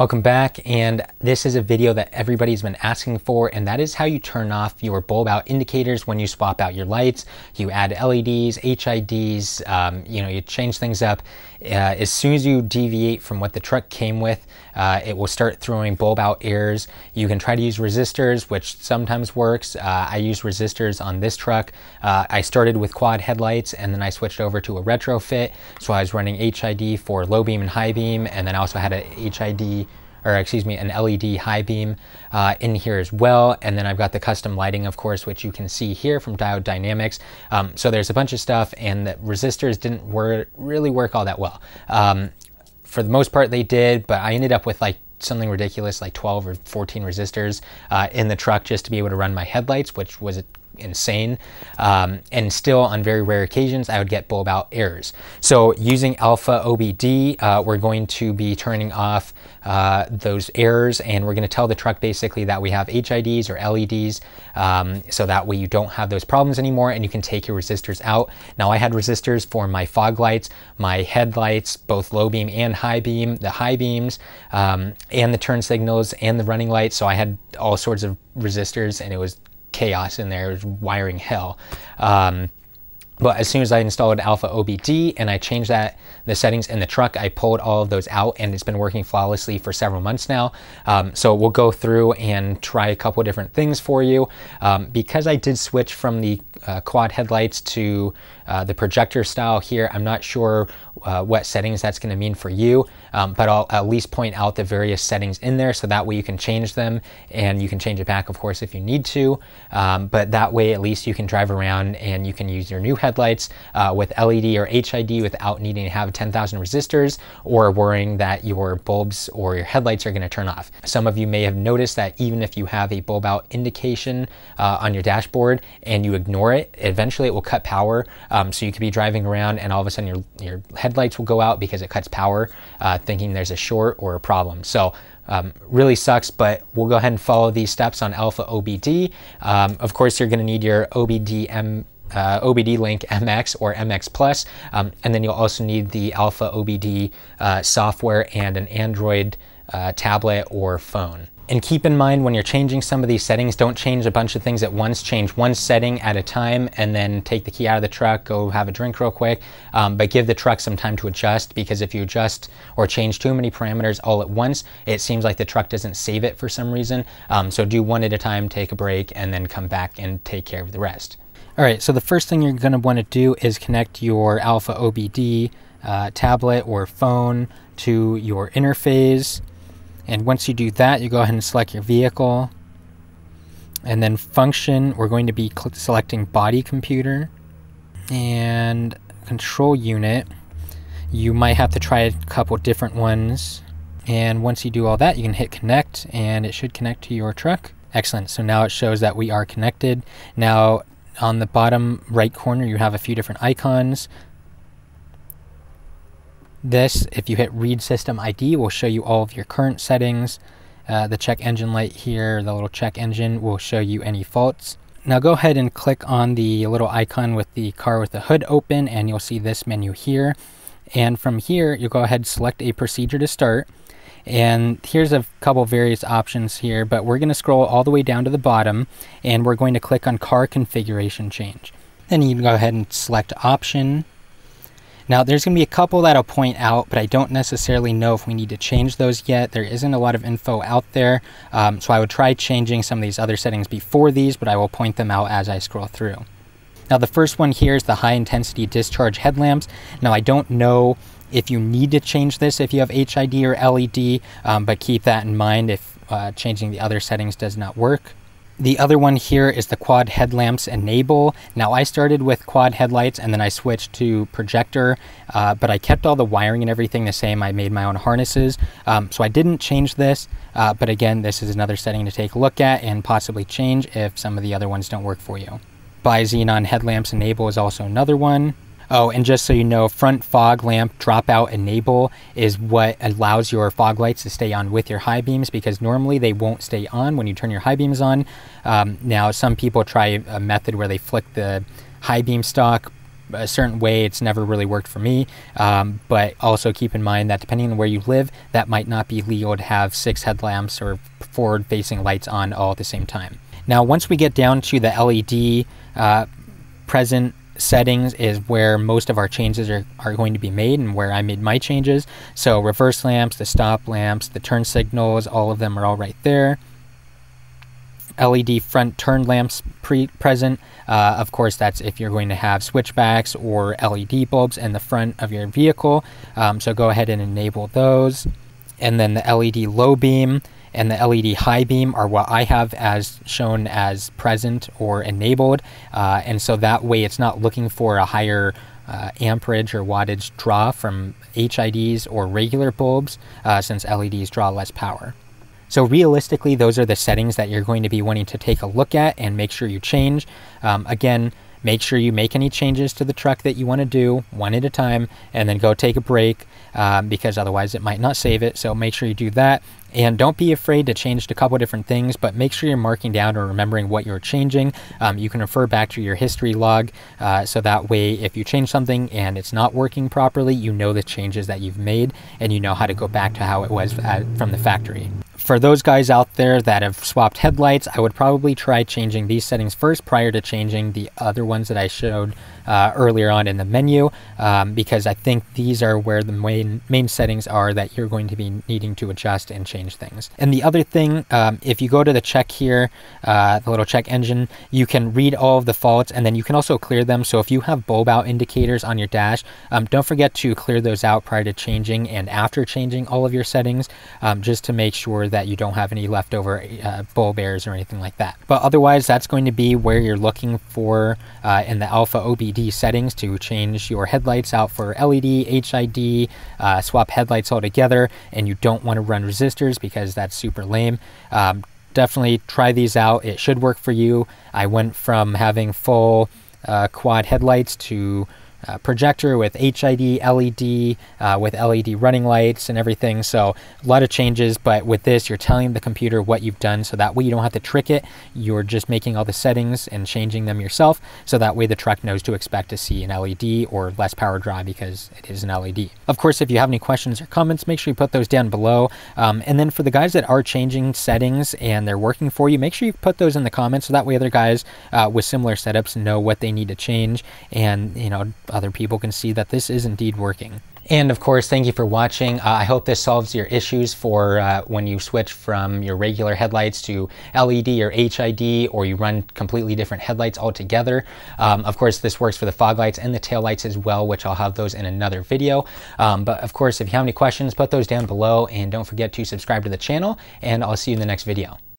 Welcome back and this is a video that everybody's been asking for and that is how you turn off your bulb out indicators when you swap out your lights. You add LEDs, HIDs, um, you know, you change things up. Uh, as soon as you deviate from what the truck came with, uh, it will start throwing bulb out errors. You can try to use resistors, which sometimes works. Uh, I use resistors on this truck. Uh, I started with quad headlights and then I switched over to a retrofit. So I was running HID for low beam and high beam and then I also had a HID or excuse me, an LED high beam uh, in here as well. And then I've got the custom lighting, of course, which you can see here from Diode Dynamics. Um, so there's a bunch of stuff and the resistors didn't wor really work all that well. Um, for the most part they did, but I ended up with like something ridiculous like 12 or 14 resistors uh, in the truck just to be able to run my headlights, which was insane. Um, and still, on very rare occasions, I would get bulb out errors. So using Alfa OBD, uh, we're going to be turning off uh, those errors and we're going to tell the truck basically that we have HIDs or LEDs um, so that way you don't have those problems anymore and you can take your resistors out. Now I had resistors for my fog lights, my headlights, both low beam and high beam, the high beams um, and the turn signals and the running lights. So I had all sorts of resistors and it was chaos in there. It was wiring hell. Um, but as soon as I installed Alfa OBD and I changed that the settings in the truck, I pulled all of those out and it's been working flawlessly for several months now. Um, so we'll go through and try a couple different things for you. Um, because I did switch from the uh, quad headlights to uh, the projector style here. I'm not sure uh, what settings that's going to mean for you, um, but I'll at least point out the various settings in there so that way you can change them and you can change it back, of course, if you need to. Um, but that way, at least you can drive around and you can use your new headlights uh, with LED or HID without needing to have 10,000 resistors or worrying that your bulbs or your headlights are going to turn off. Some of you may have noticed that even if you have a bulb out indication uh, on your dashboard and you ignore it, eventually it will cut power. Um, so you could be driving around and all of a sudden your, your headlights will go out because it cuts power, uh, thinking there's a short or a problem. So um, really sucks, but we'll go ahead and follow these steps on Alfa OBD. Um, of course, you're gonna need your OBDM uh, OBD Link MX or MX Plus, um, and then you'll also need the Alfa OBD uh, software and an Android uh, tablet or phone. And keep in mind when you're changing some of these settings, don't change a bunch of things at once. Change one setting at a time and then take the key out of the truck, go have a drink real quick. Um, but give the truck some time to adjust because if you adjust or change too many parameters all at once, it seems like the truck doesn't save it for some reason. Um, so do one at a time, take a break, and then come back and take care of the rest. All right, so the first thing you're going to want to do is connect your Alfa OBD uh, tablet or phone to your interface. And once you do that, you go ahead and select your vehicle. And then function, we're going to be selecting body computer. And control unit, you might have to try a couple different ones. And once you do all that, you can hit connect and it should connect to your truck. Excellent. So now it shows that we are connected. Now on the bottom right corner, you have a few different icons. This, if you hit read system ID, will show you all of your current settings. Uh, the check engine light here, the little check engine, will show you any faults. Now go ahead and click on the little icon with the car with the hood open and you'll see this menu here. And from here, you'll go ahead and select a procedure to start. And here's a couple various options here, but we're going to scroll all the way down to the bottom and we're going to click on car configuration change. Then you can go ahead and select option now there's going to be a couple that I'll point out, but I don't necessarily know if we need to change those yet. There isn't a lot of info out there, um, so I would try changing some of these other settings before these, but I will point them out as I scroll through. Now the first one here is the high intensity discharge headlamps. Now I don't know if you need to change this if you have HID or LED, um, but keep that in mind if uh, changing the other settings does not work. The other one here is the quad headlamps enable. Now I started with quad headlights and then I switched to projector, uh, but I kept all the wiring and everything the same. I made my own harnesses. Um, so I didn't change this, uh, but again, this is another setting to take a look at and possibly change if some of the other ones don't work for you. Bi-xenon headlamps enable is also another one. Oh, and just so you know, front fog lamp dropout enable is what allows your fog lights to stay on with your high beams because normally they won't stay on when you turn your high beams on. Um, now, some people try a method where they flick the high beam stock a certain way. It's never really worked for me. Um, but also keep in mind that depending on where you live, that might not be legal to have six headlamps or forward facing lights on all at the same time. Now, once we get down to the LED uh, present settings is where most of our changes are, are going to be made and where I made my changes. So reverse lamps, the stop lamps, the turn signals, all of them are all right there. LED front turn lamps pre present. Uh, of course, that's if you're going to have switchbacks or LED bulbs in the front of your vehicle. Um, so go ahead and enable those. And then the LED low beam and the LED high beam are what I have as shown as present or enabled. Uh, and so that way it's not looking for a higher uh, amperage or wattage draw from HIDs or regular bulbs uh, since LEDs draw less power. So realistically, those are the settings that you're going to be wanting to take a look at and make sure you change. Um, again, make sure you make any changes to the truck that you want to do one at a time and then go take a break um, because otherwise it might not save it. So make sure you do that. And don't be afraid to change a couple different things, but make sure you're marking down or remembering what you're changing. Um, you can refer back to your history log uh, so that way if you change something and it's not working properly, you know the changes that you've made and you know how to go back to how it was at, from the factory for those guys out there that have swapped headlights, I would probably try changing these settings first prior to changing the other ones that I showed uh, earlier on in the menu um, because I think these are where the main, main settings are that you're going to be needing to adjust and change things. And the other thing, um, if you go to the check here, uh, the little check engine, you can read all of the faults and then you can also clear them. So if you have bulb out indicators on your dash, um, don't forget to clear those out prior to changing and after changing all of your settings um, just to make sure that you don't have any leftover uh, bulb errors or anything like that. But otherwise, that's going to be where you're looking for uh, in the Alfa OBD settings to change your headlights out for LED, HID, uh, swap headlights altogether, and you don't want to run resistors because that's super lame. Um, definitely try these out. It should work for you. I went from having full uh, quad headlights to uh, projector with HID, LED, uh, with LED running lights and everything. So a lot of changes, but with this, you're telling the computer what you've done so that way you don't have to trick it. You're just making all the settings and changing them yourself. So that way the truck knows to expect to see an LED or less power draw because it is an LED. Of course, if you have any questions or comments, make sure you put those down below. Um, and then for the guys that are changing settings and they're working for you, make sure you put those in the comments so that way other guys uh, with similar setups know what they need to change and, you know, other people can see that this is indeed working. And of course, thank you for watching. Uh, I hope this solves your issues for uh, when you switch from your regular headlights to LED or HID, or you run completely different headlights altogether. Um, of course, this works for the fog lights and the tail lights as well, which I'll have those in another video. Um, but of course, if you have any questions, put those down below and don't forget to subscribe to the channel and I'll see you in the next video.